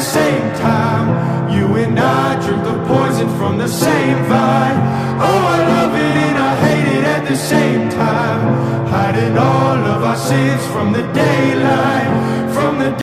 the same time. You and I drink the poison from the same vine. Oh, I love it and I hate it at the same time. Hiding all of our sins from the daylight,